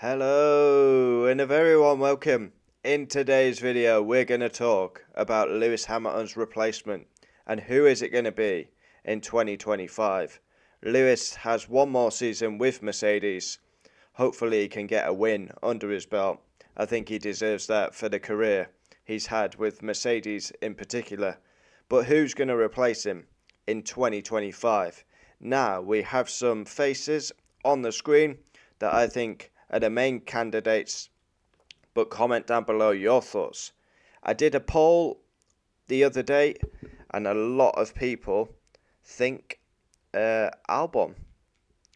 Hello and a very warm welcome. In today's video we're going to talk about Lewis Hamilton's replacement and who is it going to be in 2025. Lewis has one more season with Mercedes. Hopefully he can get a win under his belt. I think he deserves that for the career he's had with Mercedes in particular. But who's going to replace him in 2025? Now we have some faces on the screen that I think are the main candidates, but comment down below your thoughts. I did a poll the other day, and a lot of people think uh, Albon.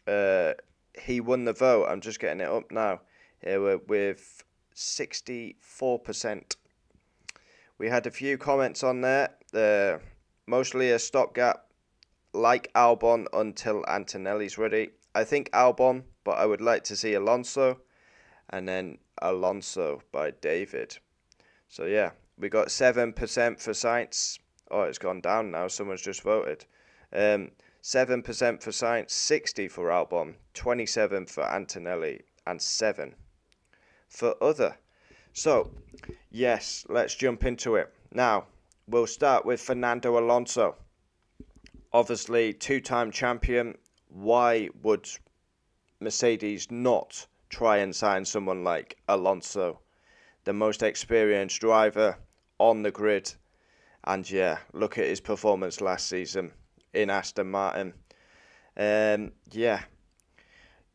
Uh, he won the vote. I'm just getting it up now. Here with 64%. We had a few comments on there. Uh, mostly a stopgap, like Albon until Antonelli's ready. I think Albon but I would like to see Alonso and then Alonso by David. So yeah, we got 7% for Sainz. Oh, it's gone down now. Someone's just voted. Um, 7% for Sainz, 60 for Albon, 27 for Antonelli, and 7 for other. So, yes, let's jump into it. Now, we'll start with Fernando Alonso. Obviously, two time champion. Why would Mercedes not try and sign someone like Alonso, the most experienced driver on the grid. And yeah, look at his performance last season in Aston Martin. Um, yeah,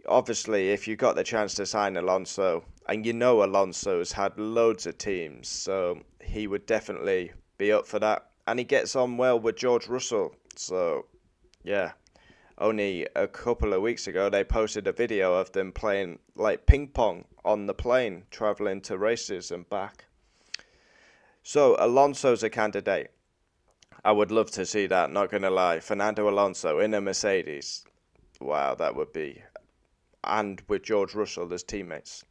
obviously, if you got the chance to sign Alonso, and you know Alonso's had loads of teams, so he would definitely be up for that. And he gets on well with George Russell, so yeah, only a couple of weeks ago they posted a video of them playing like ping pong on the plane traveling to races and back. So Alonso's a candidate. I would love to see that, not gonna lie. Fernando Alonso in a Mercedes. Wow, that would be and with George Russell as teammates.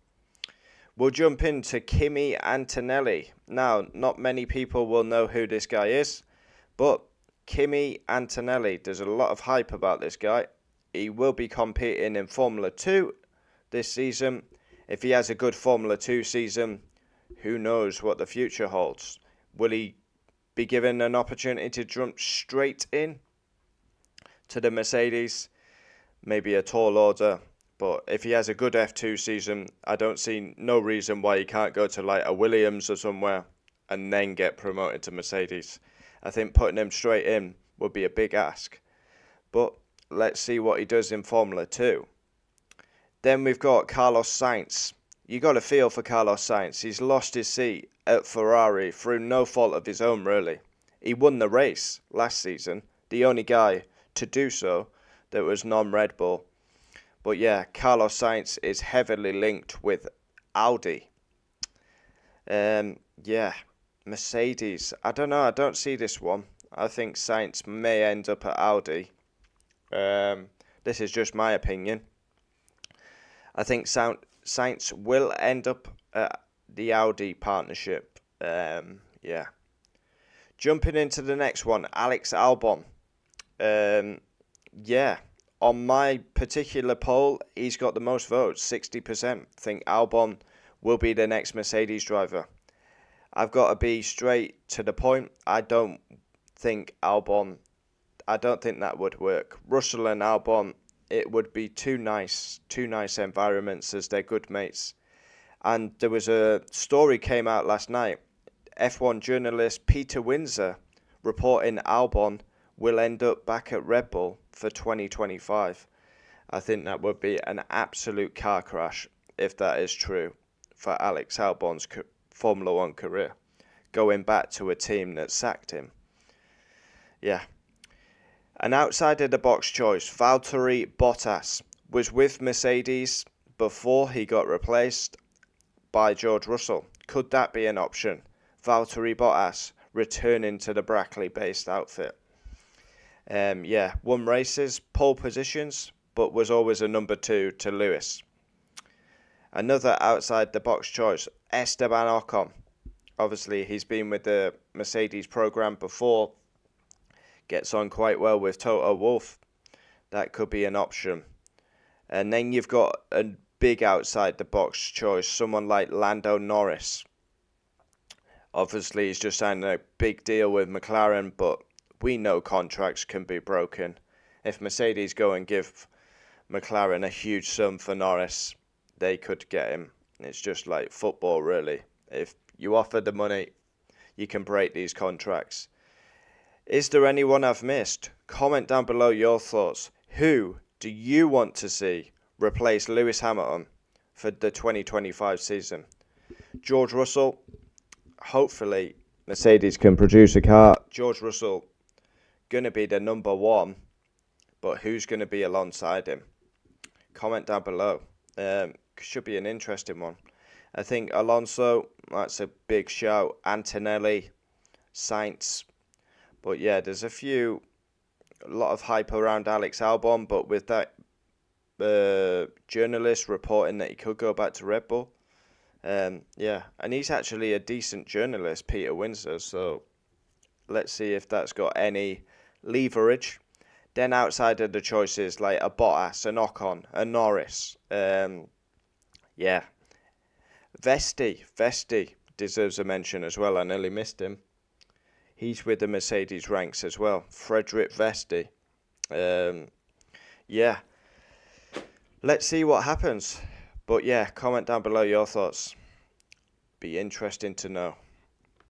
We'll jump into Kimi Antonelli. Now, not many people will know who this guy is, but Kimi Antonelli. There's a lot of hype about this guy. He will be competing in Formula 2 this season. If he has a good Formula 2 season, who knows what the future holds? Will he be given an opportunity to jump straight in to the Mercedes? Maybe a tall order. But if he has a good F2 season, I don't see no reason why he can't go to like a Williams or somewhere and then get promoted to Mercedes. I think putting him straight in would be a big ask. But let's see what he does in Formula 2. Then we've got Carlos Sainz. You got to feel for Carlos Sainz. He's lost his seat at Ferrari through no fault of his own, really. He won the race last season, the only guy to do so that was non Red Bull. But yeah, Carlos Sainz is heavily linked with Audi. Um, yeah, Mercedes. I don't know. I don't see this one. I think Sainz may end up at Audi. Um, this is just my opinion. I think Sainz will end up at the Audi partnership. Um, yeah. Jumping into the next one, Alex Albon. Um, yeah, on my particular poll, he's got the most votes, 60%. think Albon will be the next Mercedes driver. I've got to be straight to the point. I don't think Albon, I don't think that would work. Russell and Albon, it would be too nice, two nice environments as they're good mates. And there was a story came out last night. F1 journalist Peter Windsor reporting Albon will end up back at Red Bull for 2025. I think that would be an absolute car crash if that is true for Alex Albon's Formula One career, going back to a team that sacked him. Yeah. An outside of the box choice, Valtteri Bottas, was with Mercedes before he got replaced by George Russell. Could that be an option? Valtteri Bottas returning to the Brackley based outfit. Um, yeah, won races, pole positions, but was always a number two to Lewis. Another outside the box choice, Esteban Ocon. Obviously, he's been with the Mercedes program before, gets on quite well with Toto Wolff. That could be an option. And then you've got a big outside the box choice, someone like Lando Norris. Obviously, he's just signed a big deal with McLaren, but we know contracts can be broken. If Mercedes go and give McLaren a huge sum for Norris, they could get him. It's just like football, really. If you offer the money, you can break these contracts. Is there anyone I've missed? Comment down below your thoughts. Who do you want to see replace Lewis Hamilton for the 2025 season? George Russell, hopefully Mercedes can produce a car. George Russell going to be the number one, but who's going to be alongside him? Comment down below. Um, should be an interesting one. I think Alonso, that's a big show. Antonelli, Sainz. But yeah, there's a few, a lot of hype around Alex Albon, but with that uh, journalist reporting that he could go back to Red Bull, um, yeah, and he's actually a decent journalist, Peter Windsor. So let's see if that's got any leverage. Then outside of the choices like a Bottas, an Ocon, a Norris, um, yeah. Vesti, Vesti deserves a mention as well. I nearly missed him. He's with the Mercedes ranks as well. Frederik Vesti. Um, yeah. Let's see what happens. But yeah, comment down below your thoughts. Be interesting to know.